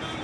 Thank you.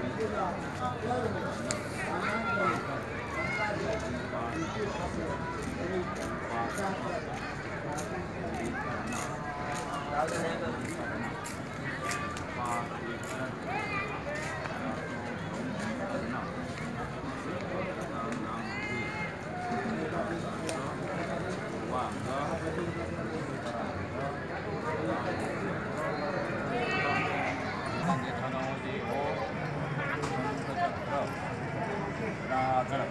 Wow.